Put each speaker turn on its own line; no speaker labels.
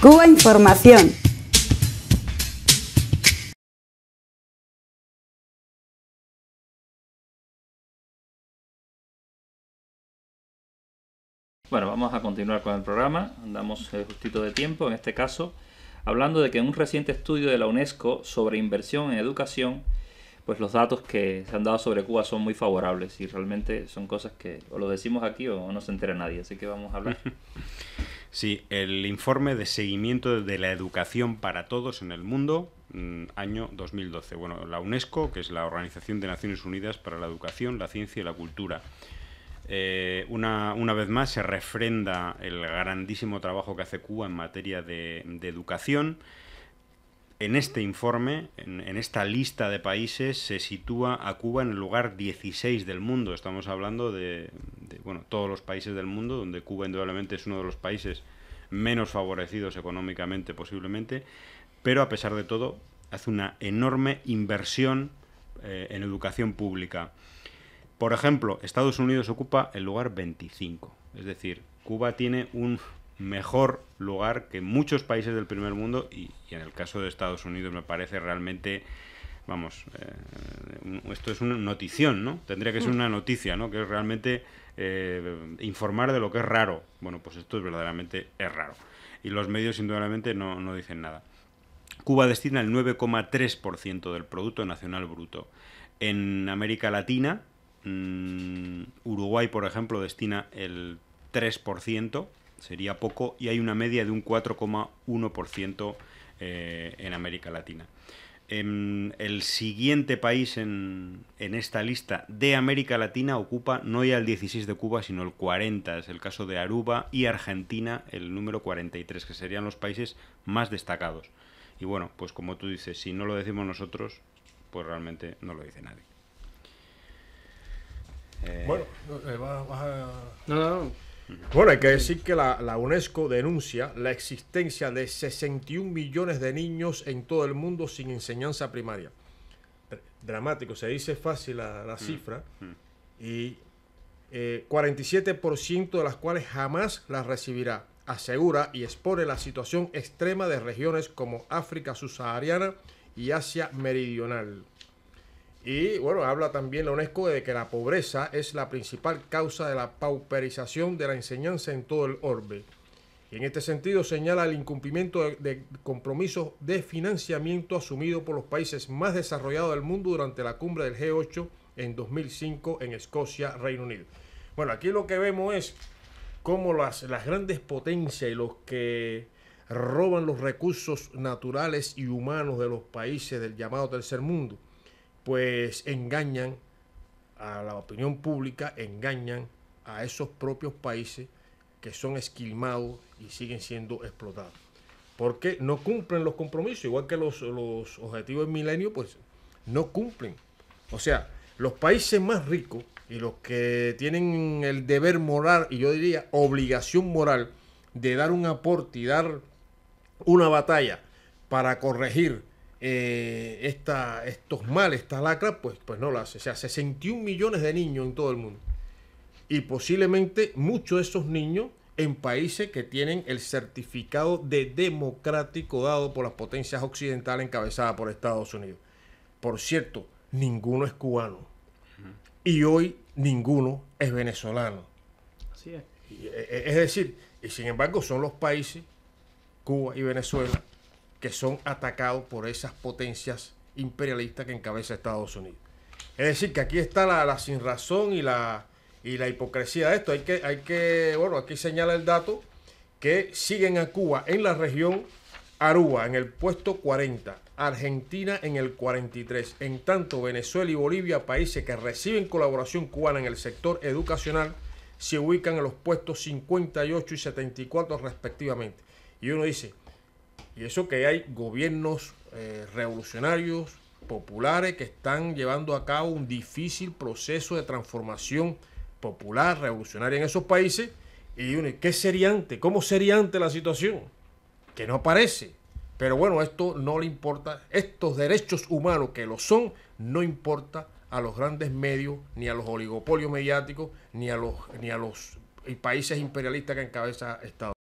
Cuba Información.
Bueno, vamos a continuar con el programa. Andamos eh, justito de tiempo, en este caso, hablando de que en un reciente estudio de la UNESCO sobre inversión en educación, pues los datos que se han dado sobre Cuba son muy favorables y realmente son cosas que o lo decimos aquí o no se entera nadie. Así que vamos a hablar.
Sí, el informe de seguimiento de la educación para todos en el mundo, mm, año 2012. Bueno, la UNESCO, que es la Organización de Naciones Unidas para la Educación, la Ciencia y la Cultura. Eh, una, una, vez más se refrenda el grandísimo trabajo que hace Cuba en materia de, de educación. En este informe, en, esta lista de países, se sitúa a Cuba en el lugar 16 del mundo. Estamos hablando de, de bueno, todos los países del mundo, donde Cuba indudablemente es uno de los países menos favorecidos económicamente posiblemente, pero a pesar de todo hace una enorme inversión eh, en educación pública. Por ejemplo, Estados Unidos ocupa el lugar 25, es decir, Cuba tiene un mejor lugar que muchos países del primer mundo y, en el caso de Estados Unidos me parece realmente vamos, eh, esto es una notición, ¿no? Tendría que ser una noticia, ¿no? Que es realmente eh, informar de lo que es raro. Bueno, pues esto es verdaderamente es raro. Y los medios indudablemente no, no dicen nada. Cuba destina el 9,3% del Producto Nacional Bruto. En América Latina, mmm, Uruguay, por ejemplo, destina el 3%, sería poco, y hay una media de un 4,1% eh, en América Latina. En el siguiente país en, en, esta lista de América Latina ocupa no ya el 16 de Cuba, sino el 40. Es el caso de Aruba y Argentina, el número 43, que serían los países más destacados. Y bueno, pues como tú dices, si no lo decimos nosotros, pues realmente no lo dice nadie.
Eh... Bueno, eh, vas a...
No, no, no.
Bueno, hay que decir que la, la, UNESCO denuncia la existencia de 61 millones de niños en todo el mundo sin enseñanza primaria. Dramático, se dice fácil la, la cifra. Mm, mm. Y eh, 47% de las cuales jamás las recibirá. Asegura y expone la situación extrema de regiones como África subsahariana y Asia meridional. Y bueno, habla también la UNESCO de que la pobreza es la principal causa de la pauperización de la enseñanza en todo el orbe. Y en este sentido señala el incumplimiento de, de, compromisos de financiamiento asumido por los países más desarrollados del mundo durante la cumbre del G8 en 2005 en Escocia, Reino Unido. Bueno, aquí lo que vemos es cómo las, las grandes potencias y los que roban los recursos naturales y humanos de los países del llamado tercer mundo, pues engañan a la opinión pública, engañan a esos propios países que son esquilmados y siguen siendo explotados. Porque no cumplen los compromisos, igual que los, los objetivos del milenio, pues no cumplen. O sea, los países más ricos y los que tienen el deber moral y yo diría obligación moral de dar un aporte y dar una batalla para corregir eh, esta, estos males, esta lacra, pues, pues no lo hace. O sea, 61 millones de niños en todo el mundo. Y posiblemente muchos de esos niños en países que tienen el certificado de democrático dado por las potencias occidentales encabezadas por Estados Unidos. Por cierto, ninguno es cubano. Y hoy ninguno es venezolano.
Así es.
e, Es decir, y sin embargo son los países, Cuba y Venezuela, que son atacados por esas potencias imperialistas que encabeza Estados Unidos. Es decir, que aquí está la, la sin y la, y la hipocresía de esto. Hay que, hay que, bueno, aquí señala el dato que siguen a Cuba en la región Aruba en el puesto 40, Argentina en el 43. En tanto, Venezuela y Bolivia, países que reciben colaboración cubana en el sector educacional, se ubican en los puestos 58 y 74 respectivamente. Y uno dice, y eso que hay gobiernos eh, revolucionarios, populares, que están llevando a cabo un difícil proceso de transformación popular, revolucionaria en esos países. Y uno, ¿qué sería antes? ¿Cómo sería antes la situación? Que no aparece. Pero bueno, esto no le importa. Estos derechos humanos que lo son, no importa a los grandes medios, ni a los oligopolios mediáticos, ni a los, ni a los países imperialistas que encabeza Estados